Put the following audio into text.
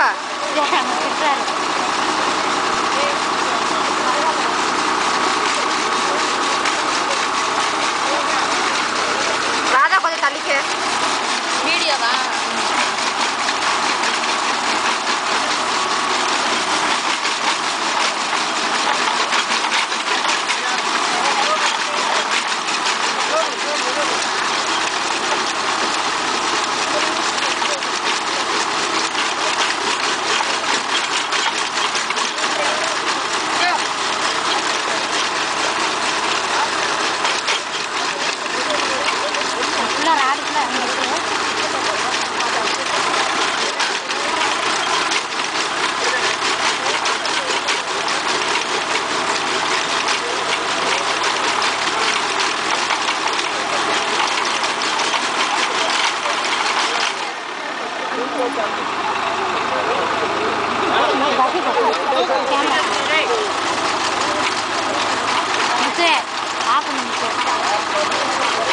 か。じまだこれ足りけビリやな。对，麻烦你们。